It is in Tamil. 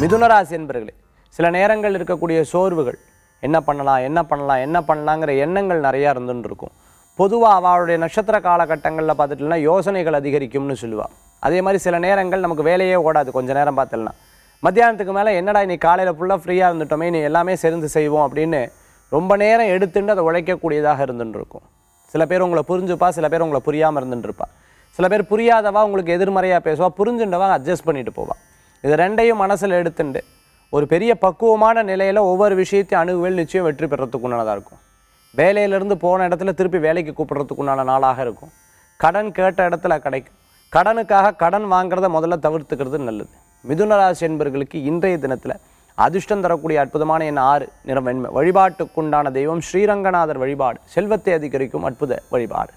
மிதுனராசி என்பர்களே சில நேரங்கள் இருக்கக்கூடிய சோர்வுகள் என்ன பண்ணலாம் என்ன பண்ணலாம் என்ன பண்ணலாங்கிற எண்ணங்கள் நிறையா இருந்துன்னு இருக்கும் பொதுவாக அவளுடைய நட்சத்திர காலகட்டங்களில் பார்த்துட்டுனா யோசனைகள் அதிகரிக்கும்னு சொல்லுவாள் அதே மாதிரி சில நேரங்கள் நமக்கு வேலையே ஓடாது கொஞ்ச நேரம் பார்த்துலனா மத்தியானத்துக்கு மேலே என்னடா நீ காலையில் ஃபுல்லாக ஃப்ரீயாக இருந்துட்டோமே நீ எல்லாமே சேர்ந்து செய்வோம் அப்படின்னு ரொம்ப நேரம் எடுத்துட்டு அதை உழைக்கக்கூடியதாக இருந்துட்டு இருக்கும் சில பேர் உங்களை புரிஞ்சுப்பா சில பேர் உங்களை புரியாமல் இருந்துட்டு இருப்பா சில பேர் புரியாதவா உங்களுக்கு எதிர்மறையாக பேசுவா புரிஞ்சுண்டவா அட்ஜஸ்ட் பண்ணிட்டு போவாள் இது ரெண்டையும் மனசில் எடுத்துண்டு. ஒரு பெரிய பக்குவமான நிலையில் ஒவ்வொரு விஷயத்தையும் அணுகுவேல் நிச்சயம் வெற்றி பெறத்துக்கு உண்டானதாக இருக்கும். வேலையிலேருந்து போன இடத்துல திருப்பி வேலைக்கு கூப்பிடுறதுக்கு உண்டான நாளாக இருக்கும். கடன் கேட்ட இடத்துல கிடைக்கும். கடனுக்காக கடன் வாங்குறத முதல்ல தவிர்த்துக்கிறது நல்லது. மிதுனராசி என்பர்களுக்கு என்பவர்களுக்கு இன்றைய தினத்தில் அதிர்ஷ்டம் தரக்கூடிய அற்புதமான என் ஆறு நிறம் வெண்மை. வழிபாட்டுக்குண்டான தெய்வம் ஸ்ரீரங்கநாதர் வழிபாடு. செல்வத்தை அதிகரிக்கும் அற்புத வழிபாடு.